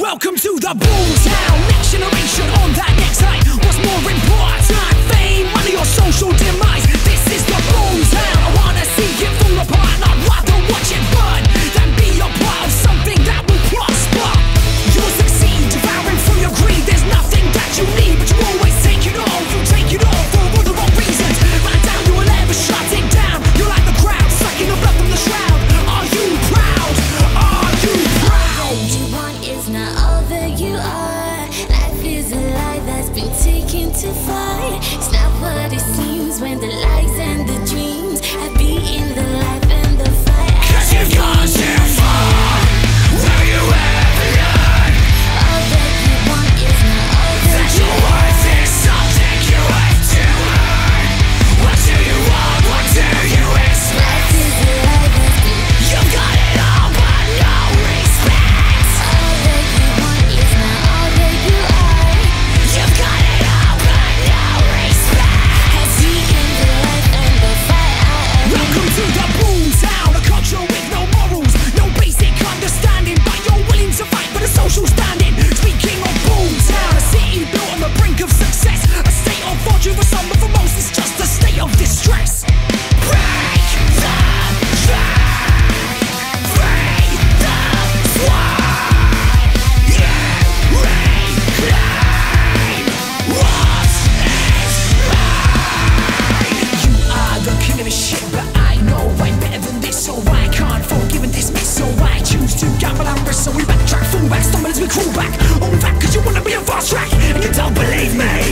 Welcome to the boomtown. Next generation on that next height. What's more important? Fame, to fight. believe me!